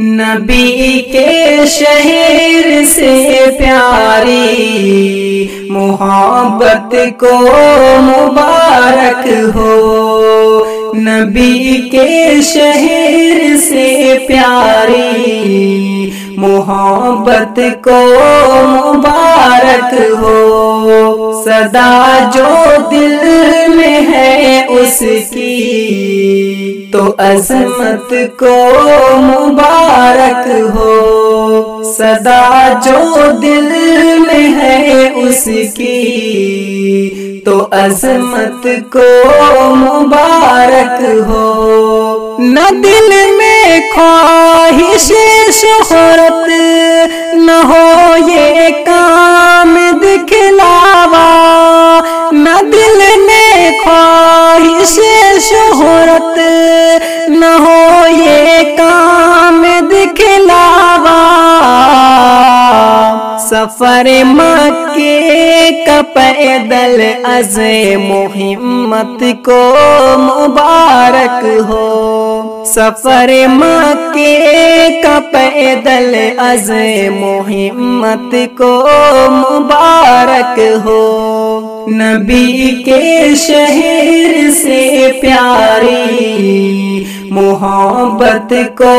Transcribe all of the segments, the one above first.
नबी के शहर से प्यारी मोहब्बत को मुबारक हो। नबी के शहर से प्यारी मोहब्बत को मुबारक हो। सदा जो दिल में है उसकी तो अजमत को मुबारक हो। सदा जो दिल में है उसकी तो अजमत को मुबारक हो। न दिल में ख्वाहिश शोहरत न हो ये काम दिखलावा। न दिल ने ख्वाहिश शोहरत न हो ये काम दिखलावा। सफ़र मक्के का पैदल अज मोहम्मत को मुबारक हो। सफ़र मक्के का पैदल अज मोहम्मत को मुबारक हो। नबी के शहर से प्यारी मोहब्बत को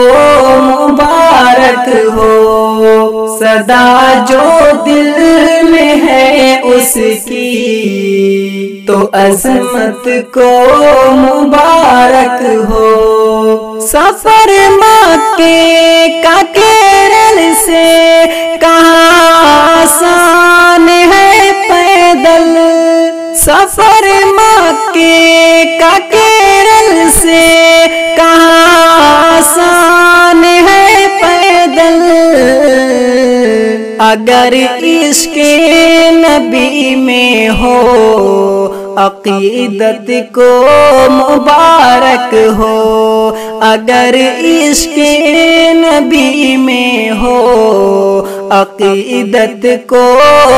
मुबारक हो। सदा जो दिल में है उसकी। तो अजमत को मुबारक हो। सफ़र मक्के का केरल से कहाँ आसान है पैदल। सफ़र मक्के का केरल से कहाँ अगर इसके नबी में हो, अकीदत को मुबारक हो, अगर इसके नबी में हो, अकीदत को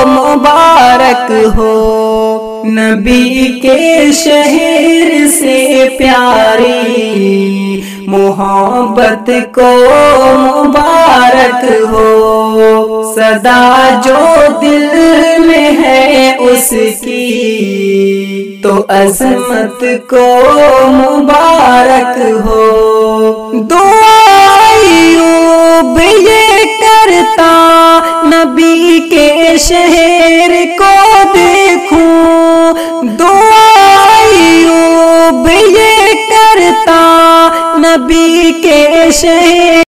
मुबारक हो। नबी के शहर से प्यारी मोहब्बत को मुबारक हो। सदा जो दिल में है उसकी तो अजमत को मुबारक हो। दुआयूब ये करता नबी के शहर को देखूँ। दुआयूब शहर